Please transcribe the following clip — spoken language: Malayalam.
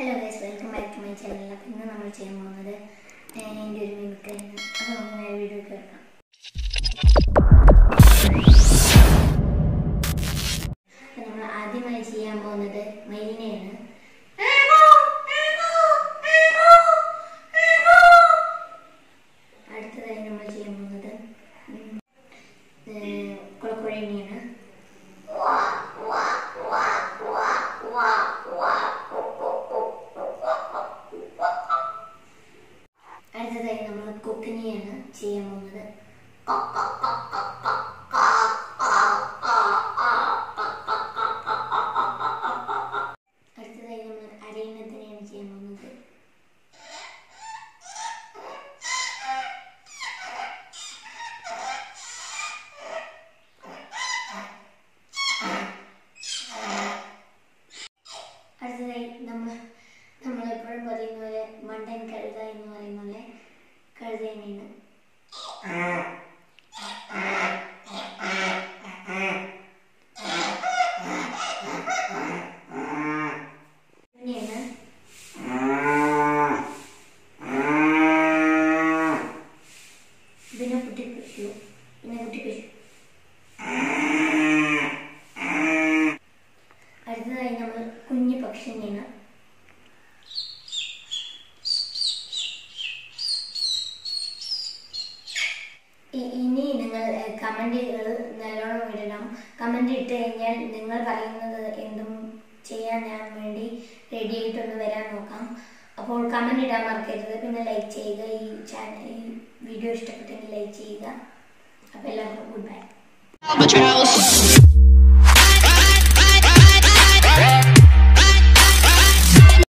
Hello guys welcome back to my channel അപ്പോൾ ഇന്ന് നമ്മൾ ചെയ്യാൻ പോകുന്നത് എന്റെ ഒരു മിമിക്രിയാണ് അപ്പോൾ നമുക്ക് വീഡിയോ കേൾക്കാം അപ്പോൾ നമ്മൾ ആദ്യമായി ചെയ്യാൻ പോകുന്നത് മയിലിനെയാണ് അടുത്തതായി നമ്മൾ ചെയ്യാൻ പോകുന്നത് ഉം, ഏർ, കുളക്കുഴലിനെയാണ് അടുത്തതായി നമ്മൾ കുക്കിനെയാണ് ചെയ്യാൻ പോകുന്നത്. അടുത്തതായി പിന്നെ കുട്ടിപ്പിച്ചു പിന്നെ കുട്ടിപ്പിച്ചു അടുത്തതായി നമ്മൾ കുഞ്ഞു പക്ഷിനെയാണ് ഇ- ഇനി നിങ്ങൾ കമന്റുകൾ നല്ലോണം ഇടണം. കമന്റ് ഇട്ട് കഴിഞ്ഞാൽ നിങ്ങൾ പറയുന്നത് എന്തും ചെയ്യാൻ ഞാൻ വേണ്ടി റെഡി ആയിട്ടൊന്ന് വരാൻ നോക്കാം. അപ്പോൾ കമന്റ് ഇടാൻ മറക്കരുത്. പിന്നെ ലൈക്ക് ചെയ്യുക. ഈ ചാനൽ ഈ വീഡിയോ ഇഷ്ടപ്പെട്ടെങ്കിൽ ലൈക്ക് ചെയ്യുക. അപ്പോൾ എല്ലാവർക്കും ഗുഡ് ബൈ.